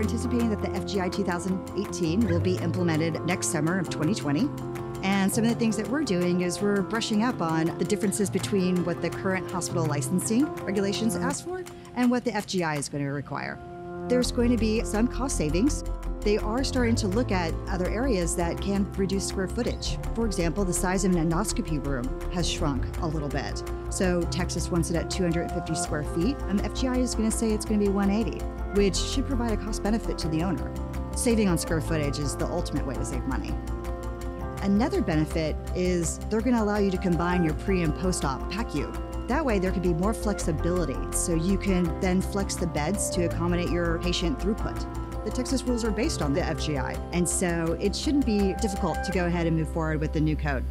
anticipating that the FGI 2018 will be implemented next summer of 2020. And some of the things that we're doing is we're brushing up on the differences between what the current hospital licensing regulations ask for and what the FGI is going to require. There's going to be some cost savings. They are starting to look at other areas that can reduce square footage. For example, the size of an endoscopy room has shrunk a little bit. So Texas wants it at 250 square feet, um, and the FGI is going to say it's going to be 180, which should provide a cost benefit to the owner. Saving on square footage is the ultimate way to save money. Another benefit is they're going to allow you to combine your pre and post op PACU. That way, there can be more flexibility, so you can then flex the beds to accommodate your patient throughput. The Texas rules are based on the FGI, and so it shouldn't be difficult to go ahead and move forward with the new code.